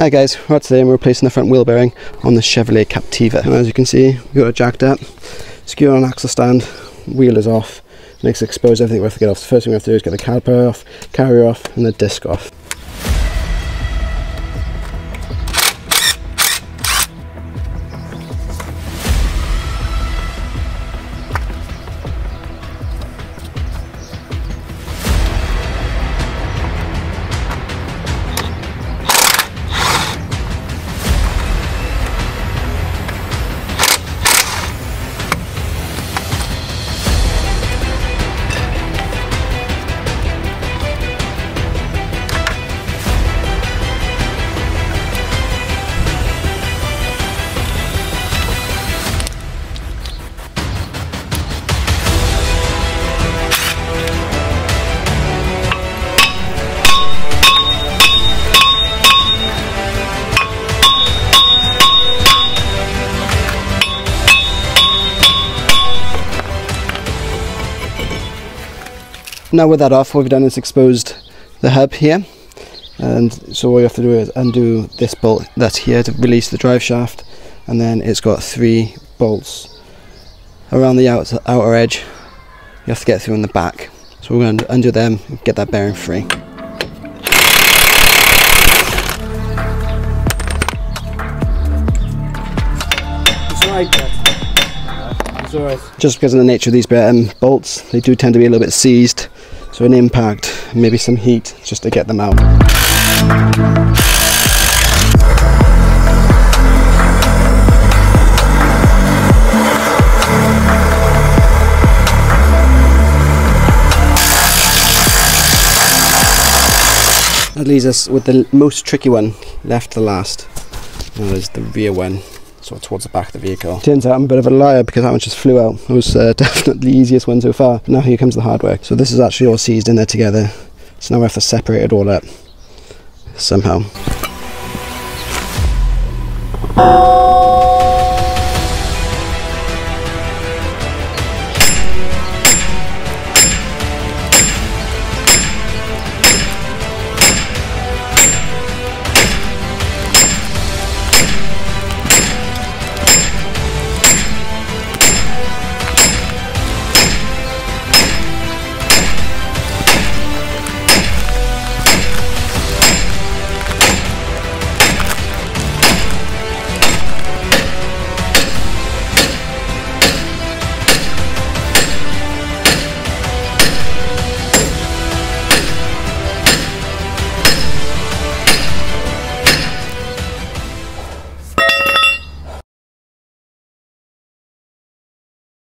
Hi guys, right today we're replacing the front wheel bearing on the Chevrolet Captiva. And as you can see, we've got it jacked up, skewer on axle stand, wheel is off, next expose everything we have to get off. The first thing we have to do is get the caliper off, carrier off and the disc off. Now with that off, what we've done is exposed the hub here. And so all you have to do is undo this bolt that's here to release the drive shaft. And then it's got three bolts around the outer, outer edge. You have to get through in the back. So we're going to undo them and get that bearing free. It's alright, It's alright. Just because of the nature of these um, bolts, they do tend to be a little bit seized. So an impact, maybe some heat, just to get them out. That leaves us with the most tricky one left to last. That is the rear one, sort of towards the back of the vehicle. Turns out I'm a bit of a liar because that one just flew out. It was uh, definitely the easiest one so far. Now here comes the hard work. So this is actually all seized in there together. So now we have to separate it all up somehow.